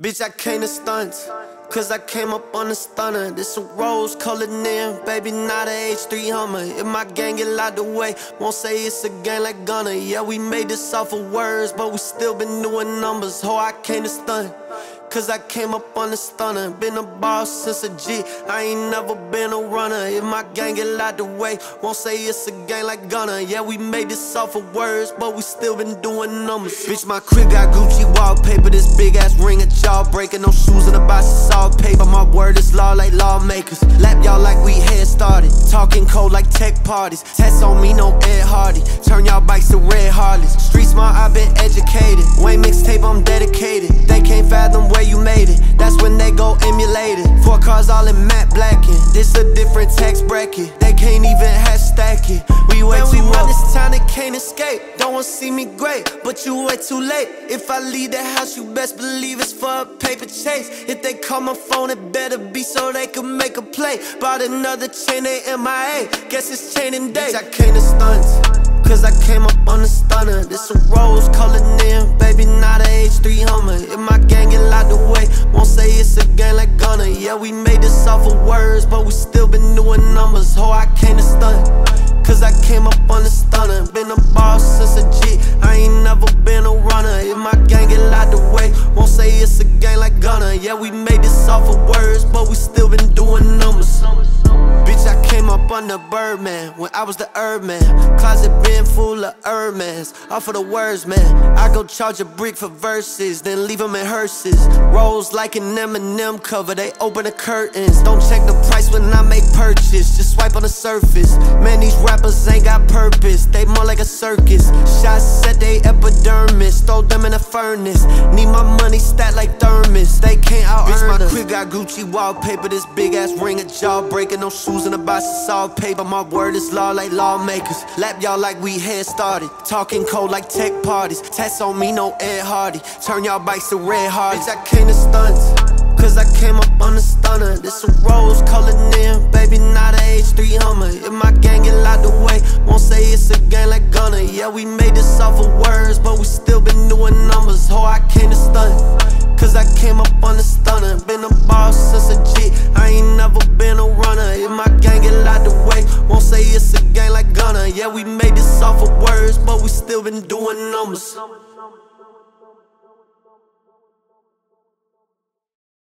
Bitch, I came to stunts. Cause I came up on the stunner. This a Rolls Cullinan, baby, not a H3 Hummer. If my gang get locked away, won't say it's a gang like Gunna. Yeah, we made this off of words, but we still been doing numbers. Ho, I came to stunt. Cause I came up on the stunner. Been a boss since a G. I ain't never been a runner. If my gang get out the way, won't say it's a gang like Gunna. Yeah, we made this off of words, but we still been doing numbers. Bitch, my crib got Gucci wallpaper. This big ass ring, a jaw breaking. No shoes in the box, it's all paper. My word is law like lawmakers. Lap y'all like we head started. Talking cold like tech parties. Tests on me, no Ed Hardy. Turn y'all bikes to red Harleys. Street smart, i been educated. Wayne mixtape, I'm dedicated. They can't fathom where it. That's when they go emulate it. Four cars all in matte blacking. This a different tax bracket. They can't even hashtag it. We way too we run this town, they can't escape. Don't wanna see me great, but you way too late. If I leave the house, you best believe it's for a paper chase. If they call my phone, it better be so they can make a play. Bought another chain, they MIA. Guess it's chaining day. Bitch, I came to stunts. Cause I came up on the stunner. This a rose colored in, baby, not Yeah, we made this off of words, but we still been doing numbers. Ho, I came to stunt. Cause I came up on the stunner. Been a boss since a G. I ain't never been a runner. If my gang get locked away, won't say it's a gang like Gunna. Yeah, we made this off of words, but we still been doing numbers. Bitch, I came up on the Birdman when I was the herb man. Closet of Hermes, off of the words, man. I go charge a brick for verses, then leave them in hearses. Rolls like an Eminem cover, they open the curtains. Don't check the price when I make purchase, just swipe on the surface. Man, these rappers ain't got purpose, they more like a circus. Shots at they epidermis, throw them in a furnace. Need my money stacked like thermos, they can't got Gucci wallpaper, this big ass ring, a jaw breaking, no shoes in the box, it's all paper. My word is law like lawmakers. Lap y'all like we head started. Talking cold like tech parties. Tests on me, no Ed Hardy. Turn y'all bikes to red Harleys. I came to stunts. Cause I came up on the stunner. This a rose colored in, baby, not a H3 Hummer. If my gang get locked away, won't say it's a gang like Gunna. Yeah, we made this off of words, but we still been doing numbers. Ho, I came to stunt. Cause I came up on the stunner. Yeah, we made this off of words, but we still been doing numbers.